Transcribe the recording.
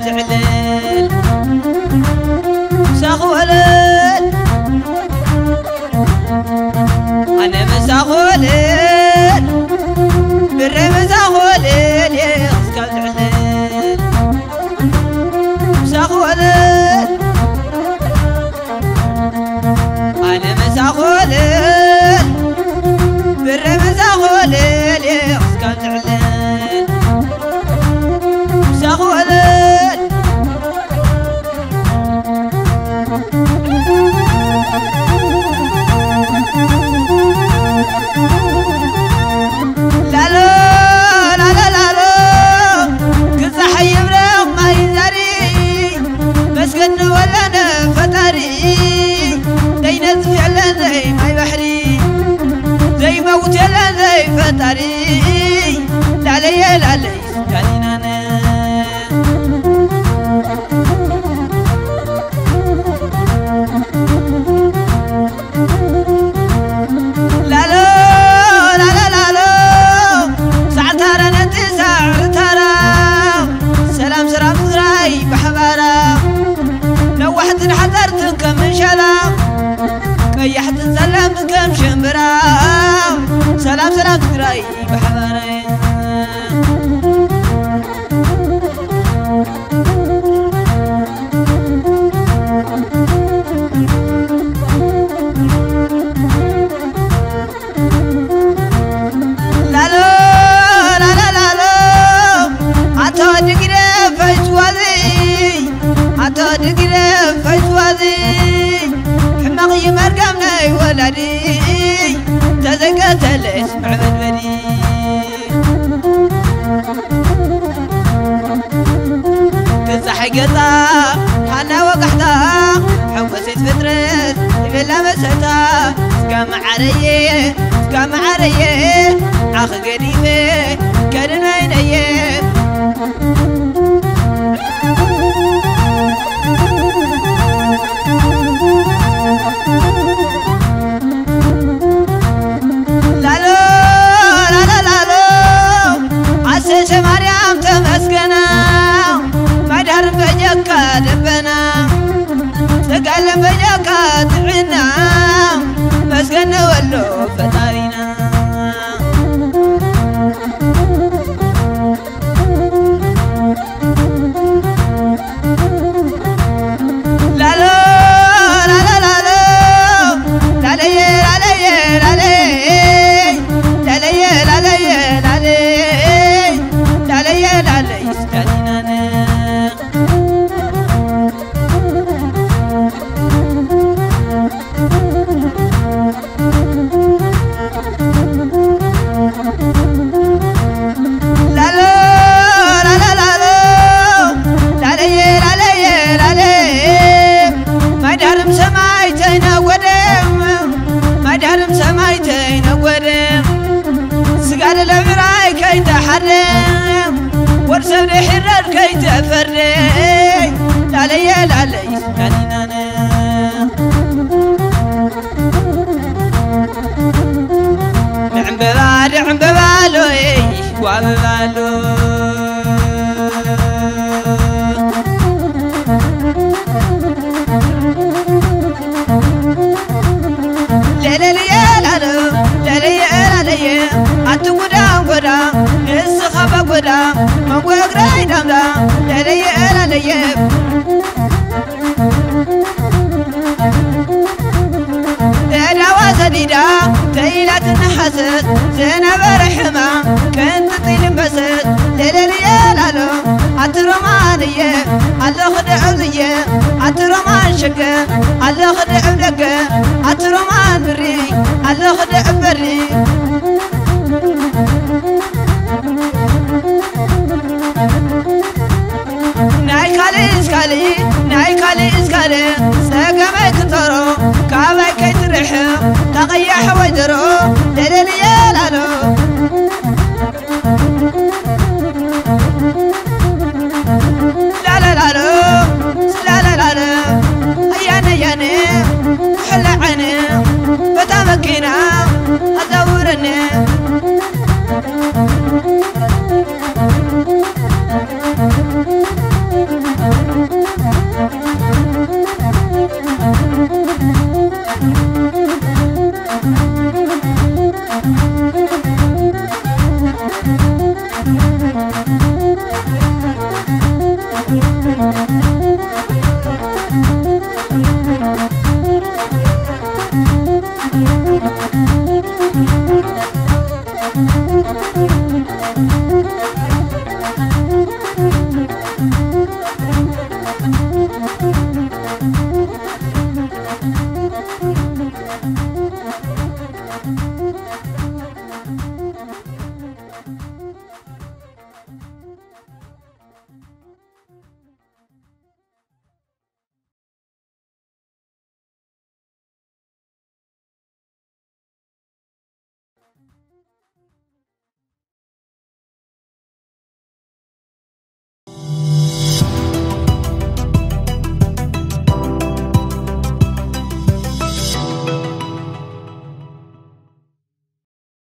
noches, ይመውት የለ ዘይ ፈጣሪ منبري تزقتل اسمع منبري تزحقطا حنا وقحتا حوسيت فترس بلا مسحتا سكام عريه سكام عريه عخ قريبه كلمه عينيه ፈለቃ ጥዕና መስገነ ወሎ ፈጣሪና። Yeah, that is حرم ورسبني حرر كي تفري لعلي لعلي ناني نعم ببال نعم ببالو وعم ببالو نيم دينا وسديدا ليلة نحسد زينة برحمة كنت طيل مسد ليلة ليلة عترمانية على خدع زية عترمان شكة على خدع بلكة عترمان بري على خدع بري أغيح وجره تدري يا